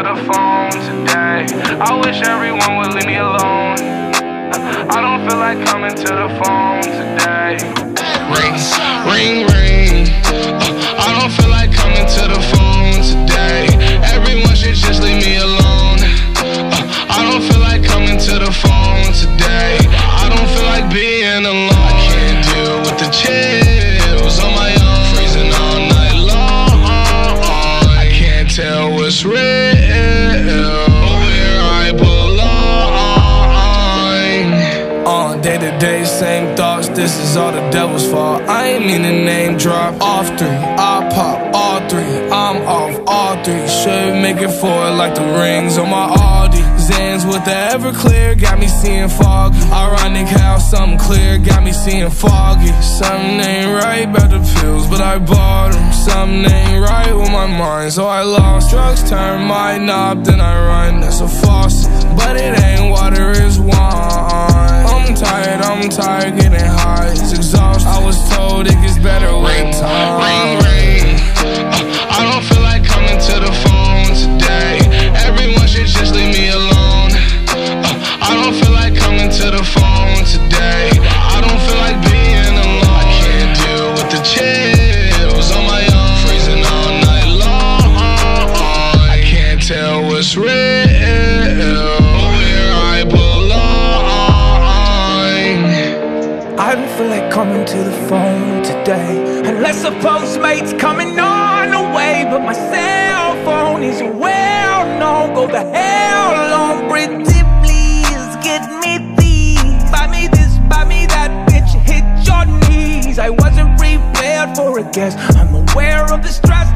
to the phone today. I wish everyone would leave me alone. I don't feel like coming to the phone today. Ring, ring, ring. Uh, I don't feel like coming to the phone today. Everyone should just leave me alone. Uh, I don't feel like coming to the phone today. Tell what's real. Where I belong. On day to day, same thoughts, this is all the devil's fault. I ain't mean to name drop off three. I pop all three, I'm off all three. Should make it four like the rings on my Audi. Xans with the Everclear got me seeing fog. Ironic how something clear got me seeing foggy. Something ain't right about the pills, but I bought them. Something ain't my mind, so I lost. Drugs turn my knob, then I run. That's a faucet, but it ain't water, it's wine. I'm tired, I'm tired, getting high. It's exhausting. I was told it gets better with time. Ring, ring. Uh, I don't feel like coming to the phone today. Everyone should just leave me alone. Uh, I don't feel like coming to the phone what's real. Where I belong. I don't feel like coming to the phone today Unless a postmate's coming on the way But my cell phone is well known Go the hell on Pretty please get me these Buy me this, buy me that Bitch, hit your knees I wasn't prepared for a guest. I'm aware of the stress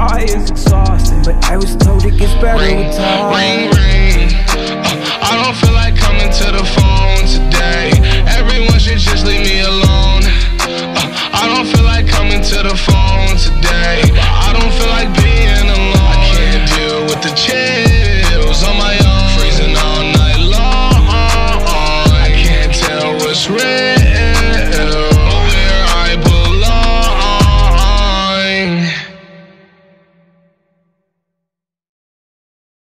high is exhausting, but I was told it gets better with time. Ring, ring. I don't feel